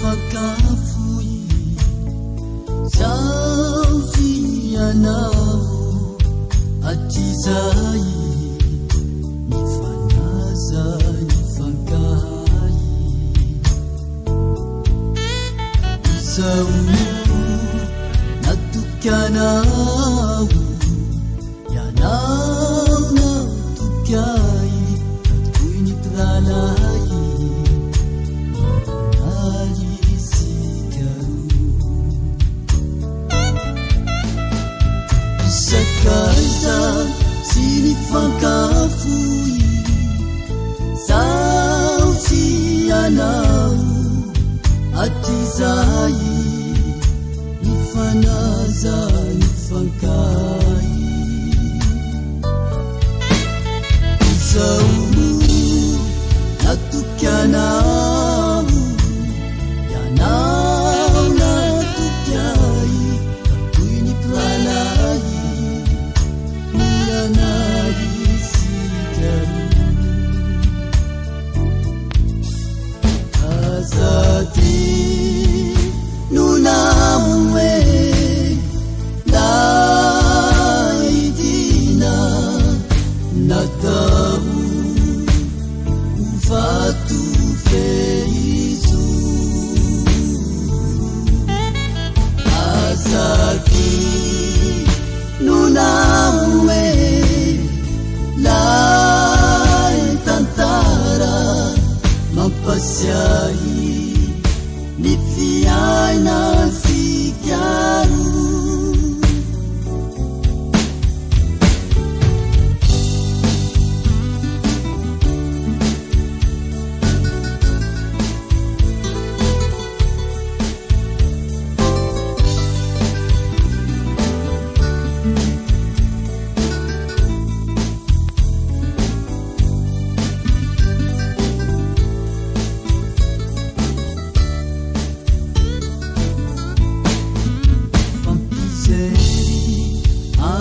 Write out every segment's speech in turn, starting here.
fakafu sauzi yanau atiza nifanazafaka sun natukana yana fankafo zao fianao atrizai mifanazanifanka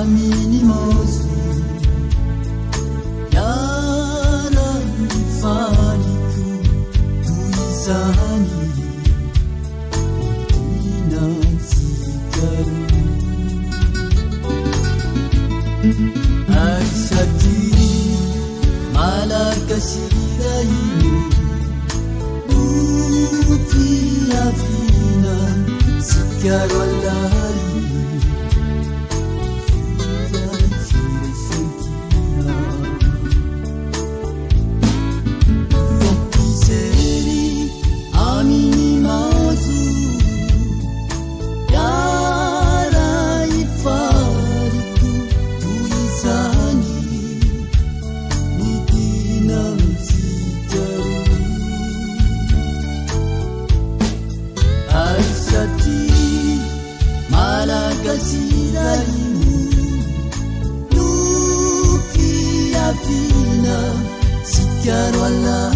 منمز ين فaلك دسن نسيك ت ملكش تفين سكر يا رولا